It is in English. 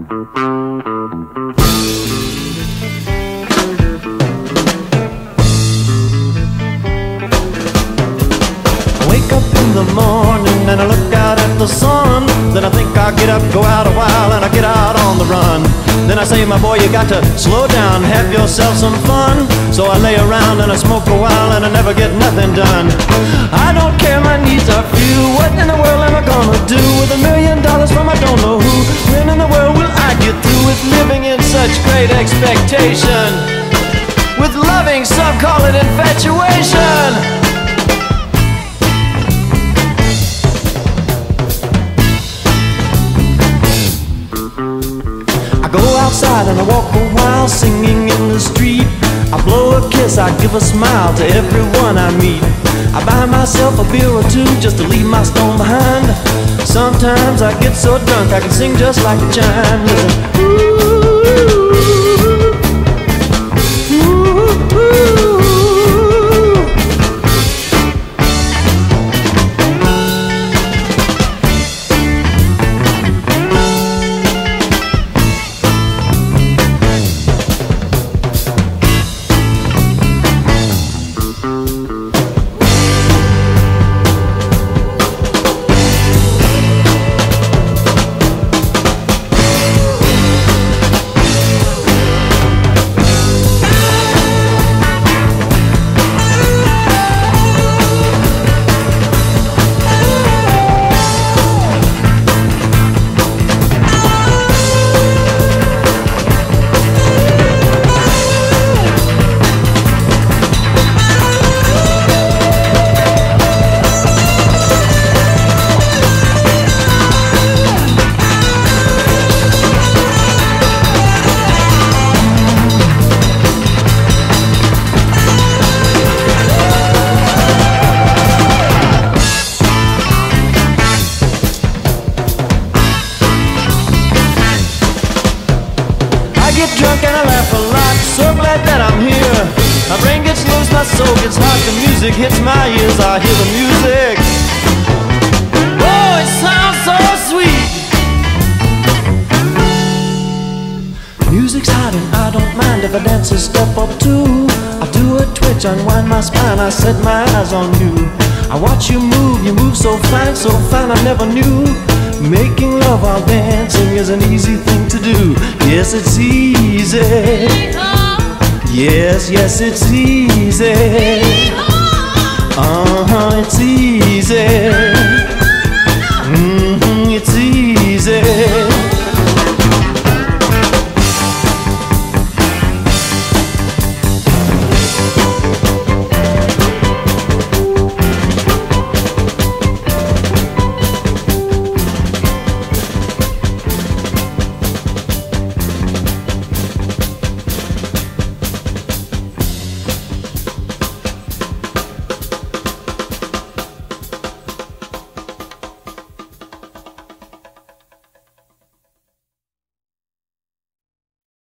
wake up in the morning and I look out at the sun. Then I think I'll get up, go out a while, and I get out on the run. Then I say, my boy, you got to slow down, have yourself some fun. So I lay around and I smoke a while and I never get nothing done. I don't care, my needs are few. What in the world expectation? With loving, some call it infatuation. I go outside and I walk a while singing in the street. I blow a kiss, I give a smile to everyone I meet. I buy myself a beer or two just to leave my stone behind. Sometimes I get so drunk I can sing just like a chime. Listen. Get drunk and I laugh a lot, so glad that I'm here. My brain gets loose, my soul gets hot, the music hits my ears, I hear the music. Oh, it sounds so sweet. Music's hot and I don't mind if I dance a step or two. I do a twitch, unwind my spine, I set my eyes on you. I watch you move, you move so fine, so fine, I never knew. Making love while dancing is an easy thing to do. Yes, it's easy. Yes, yes, it's easy. Uh huh, it's easy.